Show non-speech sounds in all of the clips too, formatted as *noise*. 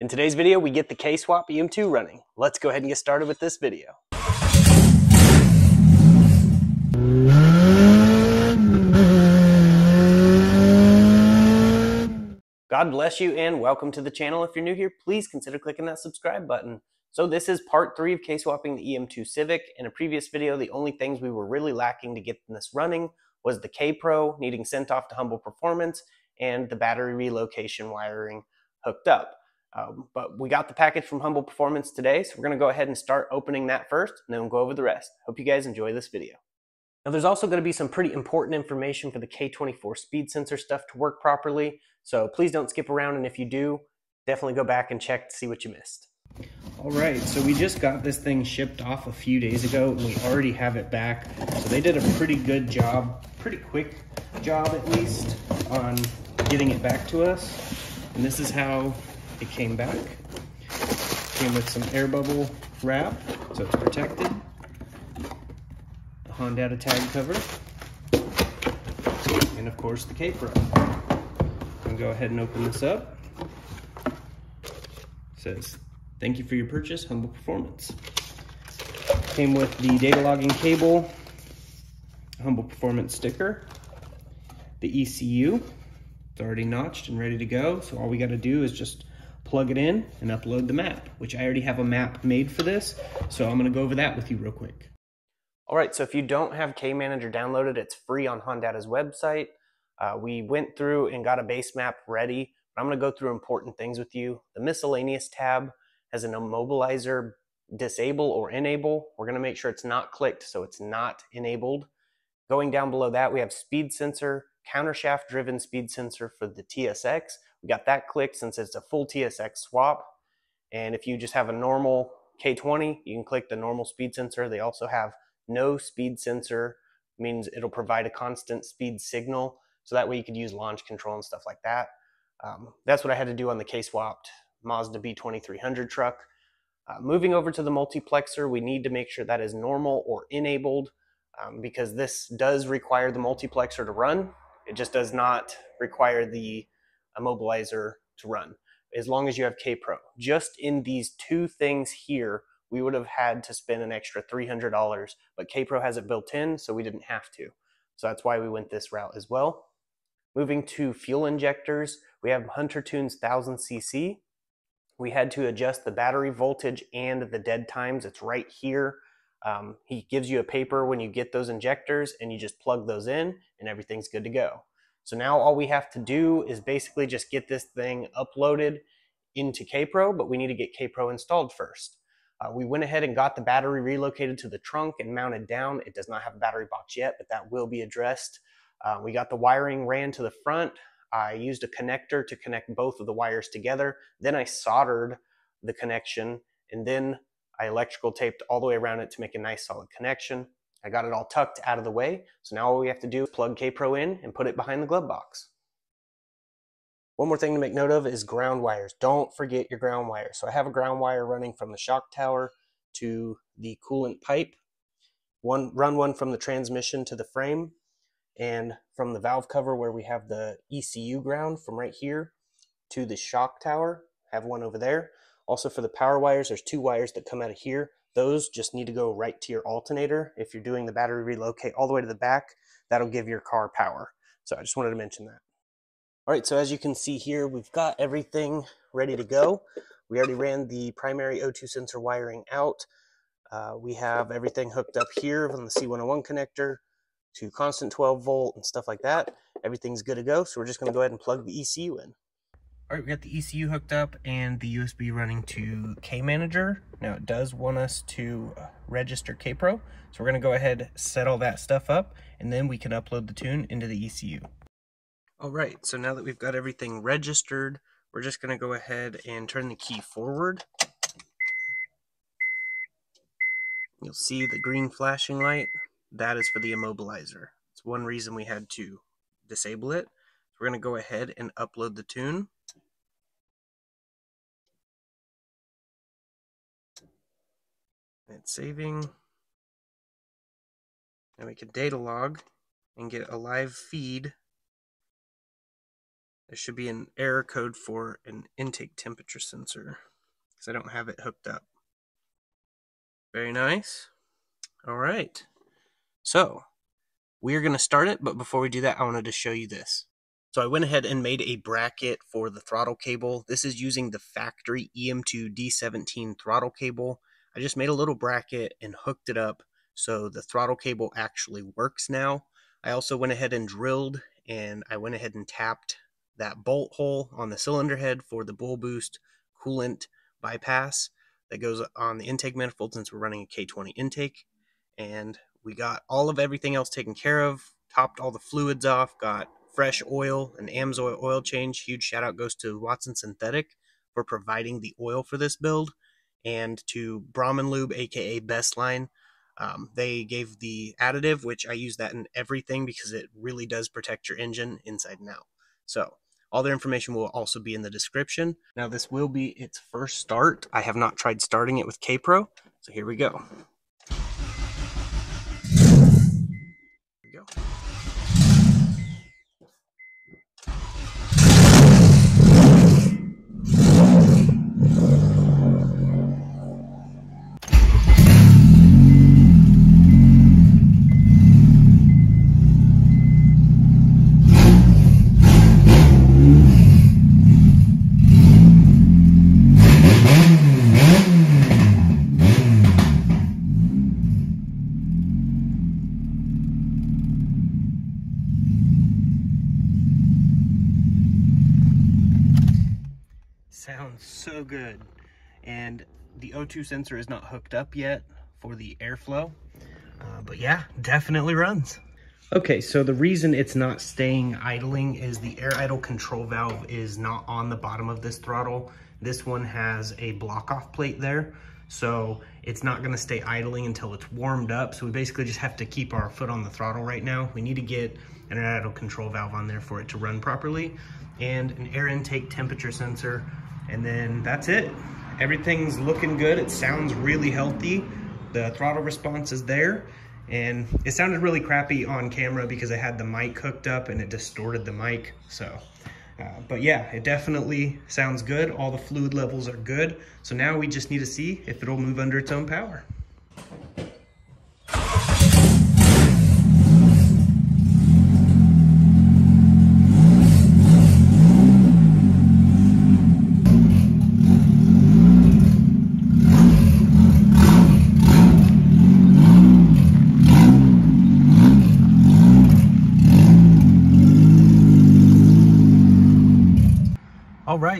In today's video, we get the K-Swap EM2 running. Let's go ahead and get started with this video. God bless you and welcome to the channel. If you're new here, please consider clicking that subscribe button. So this is part three of K-swapping the EM2 Civic. In a previous video, the only things we were really lacking to get this running was the K-Pro needing sent off to Humble Performance and the battery relocation wiring hooked up. Um, but we got the package from Humble Performance today, so we're going to go ahead and start opening that first, and then we'll go over the rest. Hope you guys enjoy this video. Now there's also going to be some pretty important information for the K24 speed sensor stuff to work properly, so please don't skip around, and if you do, definitely go back and check to see what you missed. All right, so we just got this thing shipped off a few days ago, and we already have it back. So they did a pretty good job, pretty quick job at least, on getting it back to us. And this is how it came back. Came with some air bubble wrap, so it's protected. The Hondata tag cover. And of course the K-Pro. I'm go ahead and open this up. It says, thank you for your purchase, Humble Performance. Came with the data logging cable, Humble Performance sticker, the ECU, it's already notched and ready to go. So all we gotta do is just plug it in and upload the map, which I already have a map made for this. So I'm gonna go over that with you real quick. All right, so if you don't have K-Manager downloaded, it's free on Hondata's website. Uh, we went through and got a base map ready. I'm gonna go through important things with you. The miscellaneous tab has an immobilizer disable or enable. We're gonna make sure it's not clicked, so it's not enabled. Going down below that, we have speed sensor, countershaft driven speed sensor for the TSX. We got that clicked since it's a full TSX swap. And if you just have a normal K20, you can click the normal speed sensor. They also have no speed sensor, means it'll provide a constant speed signal. So that way you could use launch control and stuff like that. Um, that's what I had to do on the K-swapped Mazda B2300 truck. Uh, moving over to the multiplexer, we need to make sure that is normal or enabled um, because this does require the multiplexer to run. It just does not require the immobilizer to run as long as you have K-Pro. Just in these two things here, we would have had to spend an extra $300, but K-Pro has it built in, so we didn't have to. So that's why we went this route as well. Moving to fuel injectors, we have Hunter Tuned 1000cc. We had to adjust the battery voltage and the dead times. It's right here. Um, he gives you a paper when you get those injectors and you just plug those in and everything's good to go. So now all we have to do is basically just get this thing uploaded into K-Pro, but we need to get K-Pro installed first. Uh, we went ahead and got the battery relocated to the trunk and mounted down. It does not have a battery box yet, but that will be addressed. Uh, we got the wiring ran to the front. I used a connector to connect both of the wires together. Then I soldered the connection and then I electrical taped all the way around it to make a nice solid connection. I got it all tucked out of the way. So now all we have to do is plug K-Pro in and put it behind the glove box. One more thing to make note of is ground wires. Don't forget your ground wire. So I have a ground wire running from the shock tower to the coolant pipe. One Run one from the transmission to the frame and from the valve cover where we have the ECU ground from right here to the shock tower. Have one over there. Also for the power wires, there's two wires that come out of here. Those just need to go right to your alternator. If you're doing the battery relocate all the way to the back, that'll give your car power. So I just wanted to mention that. All right, so as you can see here, we've got everything ready to go. We already ran the primary O2 sensor wiring out. Uh, we have everything hooked up here from the C101 connector to constant 12 volt and stuff like that. Everything's good to go, so we're just gonna go ahead and plug the ECU in. All right, we got the ECU hooked up and the USB running to K-Manager. Now it does want us to uh, register K-Pro, so we're gonna go ahead, set all that stuff up, and then we can upload the tune into the ECU. All right, so now that we've got everything registered, we're just gonna go ahead and turn the key forward. You'll see the green flashing light. That is for the immobilizer. It's one reason we had to disable it. We're gonna go ahead and upload the tune. It's saving. And we can data log and get a live feed there should be an error code for an intake temperature sensor because I don't have it hooked up. Very nice. All right. So we are going to start it, but before we do that, I wanted to show you this. So I went ahead and made a bracket for the throttle cable. This is using the factory EM2 D17 throttle cable. I just made a little bracket and hooked it up so the throttle cable actually works now. I also went ahead and drilled and I went ahead and tapped that bolt hole on the cylinder head for the bull boost coolant bypass that goes on the intake manifold since we're running a K20 intake. And we got all of everything else taken care of, topped all the fluids off, got fresh oil, an Amsoil oil change. Huge shout out goes to Watson Synthetic for providing the oil for this build, and to Brahman Lube, aka Bestline. Um, they gave the additive, which I use that in everything because it really does protect your engine inside and out. So all their information will also be in the description. Now, this will be its first start. I have not tried starting it with K-Pro, so here we go. Here we go. Sounds so good. And the O2 sensor is not hooked up yet for the airflow. Uh, but yeah, definitely runs. Okay, so the reason it's not staying idling is the air idle control valve is not on the bottom of this throttle. This one has a block off plate there. So it's not gonna stay idling until it's warmed up. So we basically just have to keep our foot on the throttle right now. We need to get an idle control valve on there for it to run properly and an air intake temperature sensor and then that's it. Everything's looking good. It sounds really healthy. The throttle response is there. And it sounded really crappy on camera because I had the mic hooked up and it distorted the mic. So, uh, but yeah, it definitely sounds good. All the fluid levels are good. So now we just need to see if it'll move under its own power.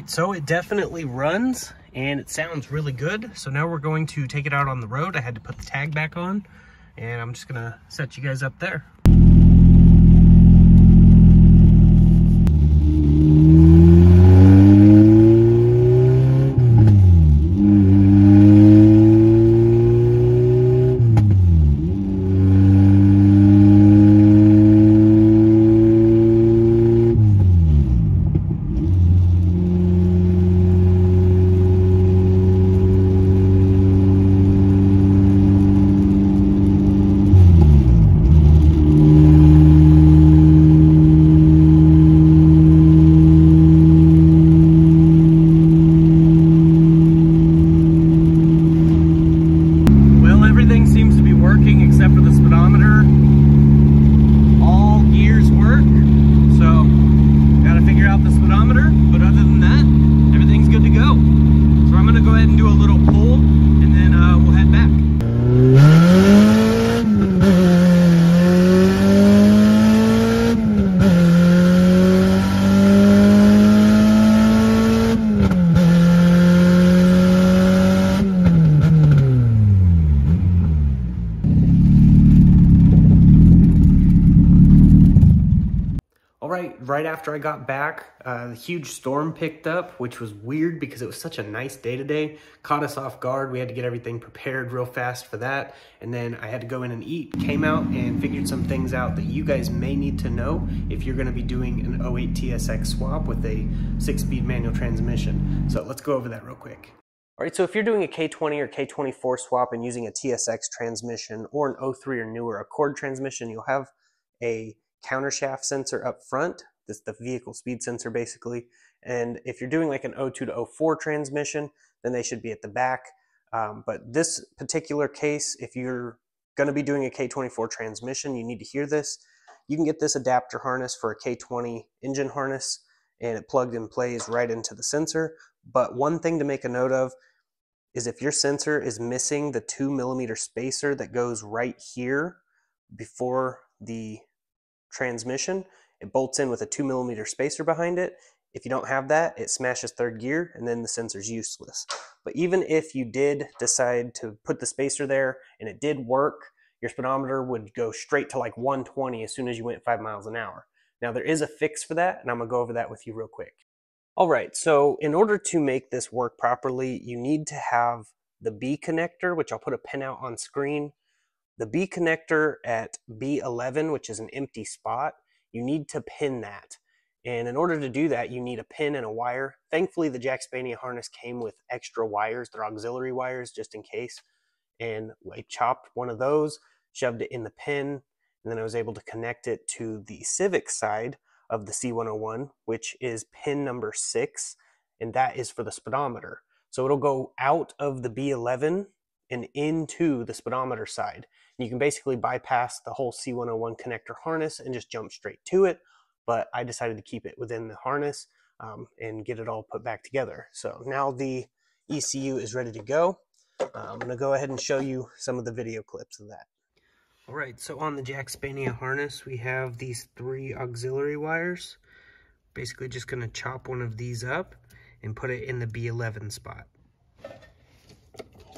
So it definitely runs and it sounds really good. So now we're going to take it out on the road. I had to put the tag back on and I'm just gonna set you guys up there. Right after I got back, uh, a huge storm picked up, which was weird because it was such a nice day today. Caught us off guard. We had to get everything prepared real fast for that. And then I had to go in and eat. Came out and figured some things out that you guys may need to know if you're going to be doing an 08 TSX swap with a six-speed manual transmission. So let's go over that real quick. All right, so if you're doing a K20 or K24 swap and using a TSX transmission or an 03 or newer Accord transmission, you'll have a countershaft sensor up front this the vehicle speed sensor basically. And if you're doing like an 02 to 04 transmission, then they should be at the back. Um, but this particular case, if you're going to be doing a K24 transmission, you need to hear this. You can get this adapter harness for a K20 engine harness and it plugged and plays right into the sensor. But one thing to make a note of is if your sensor is missing the two millimeter spacer that goes right here before the transmission, it bolts in with a two millimeter spacer behind it. If you don't have that, it smashes third gear and then the sensor's useless. But even if you did decide to put the spacer there and it did work, your speedometer would go straight to like 120 as soon as you went five miles an hour. Now there is a fix for that and I'm gonna go over that with you real quick. All right, so in order to make this work properly, you need to have the B connector, which I'll put a pin out on screen. The B connector at B11, which is an empty spot, you need to pin that. And in order to do that, you need a pin and a wire. Thankfully, the Jackspania harness came with extra wires. They're auxiliary wires just in case. And I chopped one of those, shoved it in the pin, and then I was able to connect it to the Civic side of the C101, which is pin number six, and that is for the speedometer. So it'll go out of the B11 and into the speedometer side. And you can basically bypass the whole C101 connector harness and just jump straight to it. But I decided to keep it within the harness um, and get it all put back together. So now the ECU is ready to go. Uh, I'm going to go ahead and show you some of the video clips of that. All right, so on the Jackspania harness, we have these three auxiliary wires. Basically just gonna chop one of these up and put it in the B11 spot.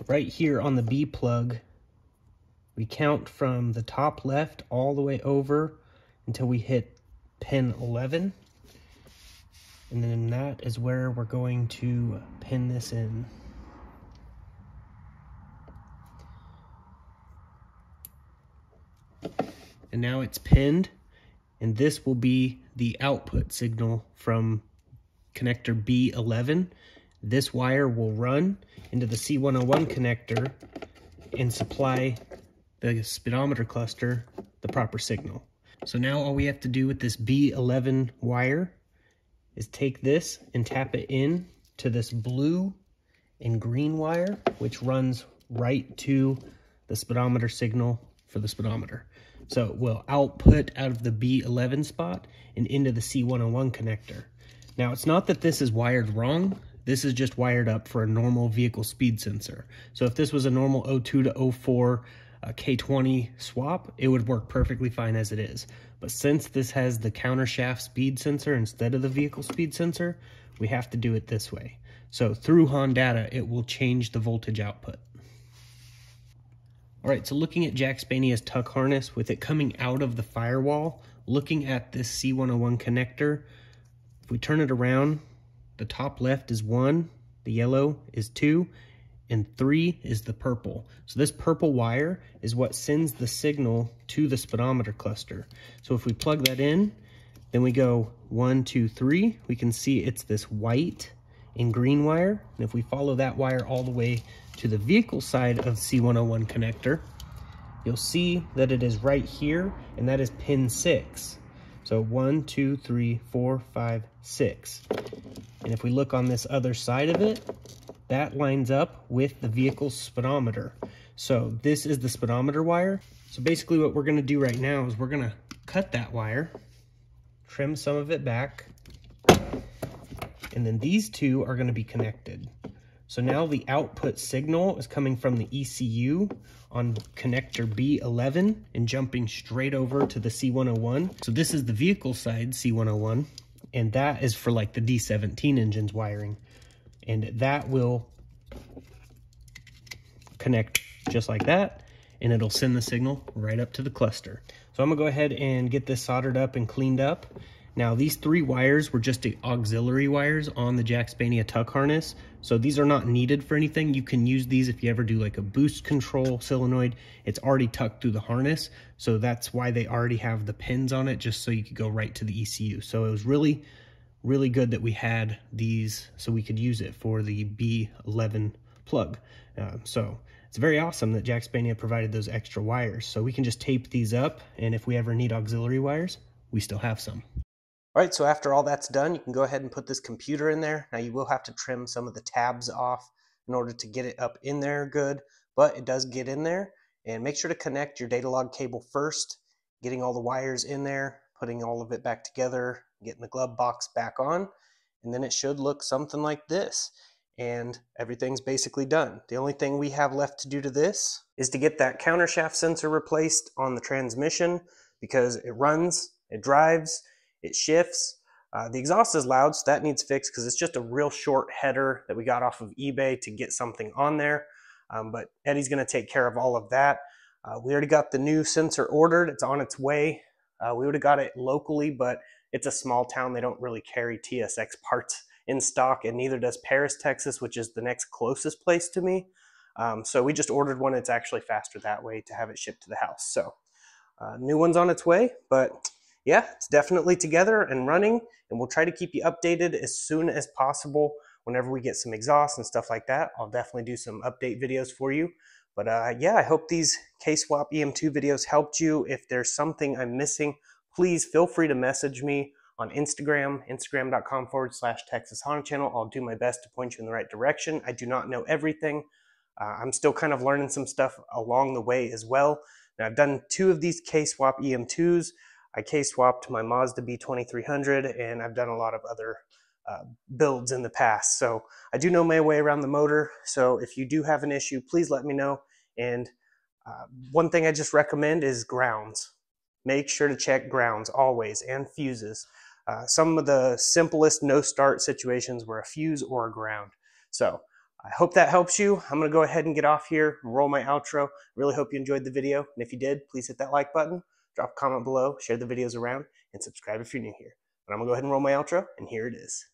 Right here on the B plug, we count from the top left all the way over until we hit pin 11. And then that is where we're going to pin this in. and now it's pinned and this will be the output signal from connector B11. This wire will run into the C101 connector and supply the speedometer cluster the proper signal. So now all we have to do with this B11 wire is take this and tap it in to this blue and green wire, which runs right to the speedometer signal for the speedometer. So it will output out of the B11 spot and into the C101 connector. Now it's not that this is wired wrong, this is just wired up for a normal vehicle speed sensor. So if this was a normal 02 to 04 uh, K20 swap, it would work perfectly fine as it is. But since this has the counter shaft speed sensor instead of the vehicle speed sensor, we have to do it this way. So through HONDATA, it will change the voltage output. All right, so looking at Jackspania's tuck harness, with it coming out of the firewall, looking at this C101 connector, if we turn it around, the top left is one, the yellow is two, and three is the purple. So this purple wire is what sends the signal to the speedometer cluster. So if we plug that in, then we go one, two, three, we can see it's this white and green wire. And if we follow that wire all the way to the vehicle side of C101 connector, you'll see that it is right here, and that is pin six. So one, two, three, four, five, six. And if we look on this other side of it, that lines up with the vehicle's speedometer. So this is the speedometer wire. So basically what we're gonna do right now is we're gonna cut that wire, trim some of it back, and then these two are gonna be connected. So now the output signal is coming from the ECU on connector B11 and jumping straight over to the C101. So this is the vehicle side C101, and that is for like the D17 engine's wiring. And that will connect just like that, and it'll send the signal right up to the cluster. So I'm gonna go ahead and get this soldered up and cleaned up. Now these three wires were just auxiliary wires on the Jackspania tuck harness. So these are not needed for anything. You can use these if you ever do like a boost control solenoid. It's already tucked through the harness. So that's why they already have the pins on it just so you could go right to the ECU. So it was really, really good that we had these so we could use it for the B11 plug. Uh, so it's very awesome that Jackspania provided those extra wires. So we can just tape these up and if we ever need auxiliary wires, we still have some. All right, so after all that's done, you can go ahead and put this computer in there. Now you will have to trim some of the tabs off in order to get it up in there good, but it does get in there. And make sure to connect your data log cable first, getting all the wires in there, putting all of it back together, getting the glove box back on, and then it should look something like this and everything's basically done. The only thing we have left to do to this is to get that countershaft sensor replaced on the transmission because it runs, it drives, it shifts. Uh, the exhaust is loud, so that needs fixed because it's just a real short header that we got off of eBay to get something on there. Um, but Eddie's going to take care of all of that. Uh, we already got the new sensor ordered. It's on its way. Uh, we would have got it locally, but it's a small town. They don't really carry TSX parts in stock, and neither does Paris, Texas, which is the next closest place to me. Um, so we just ordered one. It's actually faster that way to have it shipped to the house. So uh, new one's on its way, but yeah, it's definitely together and running, and we'll try to keep you updated as soon as possible. Whenever we get some exhaust and stuff like that, I'll definitely do some update videos for you. But uh, yeah, I hope these K-Swap EM2 videos helped you. If there's something I'm missing, please feel free to message me on Instagram, instagram.com forward slash Texas Honda Channel. I'll do my best to point you in the right direction. I do not know everything. Uh, I'm still kind of learning some stuff along the way as well. Now, I've done two of these K-Swap EM2s. I K-swapped my Mazda B2300, and I've done a lot of other uh, builds in the past. So I do know my way around the motor. So if you do have an issue, please let me know. And uh, one thing I just recommend is grounds. Make sure to check grounds always and fuses. Uh, some of the simplest no start situations were a fuse or a ground. So I hope that helps you. I'm going to go ahead and get off here, and roll my outro. Really hope you enjoyed the video. And if you did, please hit that like button, drop a comment below, share the videos around, and subscribe if you're new here. But I'm going to go ahead and roll my outro, and here it is.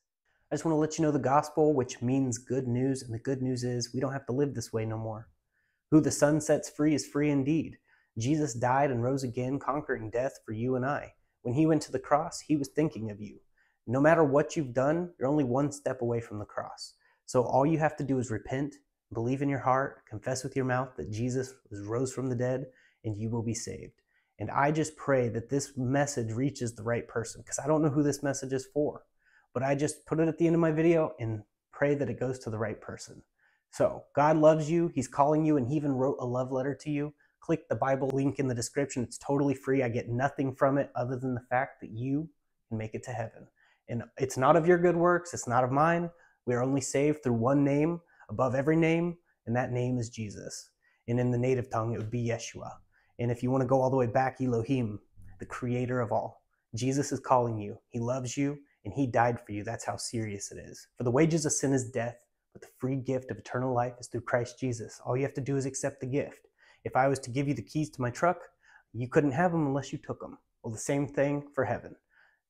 I just want to let you know the gospel, which means good news. And the good news is we don't have to live this way no more. Who the son sets free is free indeed. Jesus died and rose again, conquering death for you and I. When he went to the cross, he was thinking of you. No matter what you've done, you're only one step away from the cross. So all you have to do is repent, believe in your heart, confess with your mouth that Jesus rose from the dead, and you will be saved. And I just pray that this message reaches the right person because I don't know who this message is for. But I just put it at the end of my video and pray that it goes to the right person. So God loves you. He's calling you, and He even wrote a love letter to you click the Bible link in the description. It's totally free. I get nothing from it other than the fact that you can make it to heaven. And it's not of your good works, it's not of mine. We are only saved through one name above every name, and that name is Jesus. And in the native tongue, it would be Yeshua. And if you want to go all the way back, Elohim, the creator of all. Jesus is calling you. He loves you, and he died for you. That's how serious it is. For the wages of sin is death, but the free gift of eternal life is through Christ Jesus. All you have to do is accept the gift. If I was to give you the keys to my truck, you couldn't have them unless you took them. Well, the same thing for heaven.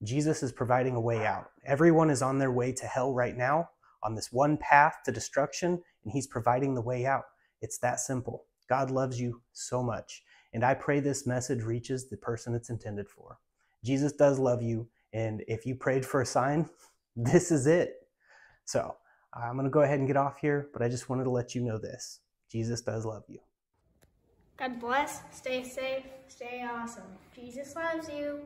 Jesus is providing a way out. Everyone is on their way to hell right now, on this one path to destruction, and He's providing the way out. It's that simple. God loves you so much. And I pray this message reaches the person it's intended for. Jesus does love you. And if you prayed for a sign, *laughs* this is it. So I'm going to go ahead and get off here, but I just wanted to let you know this Jesus does love you. God bless, stay safe, stay awesome. Jesus loves you.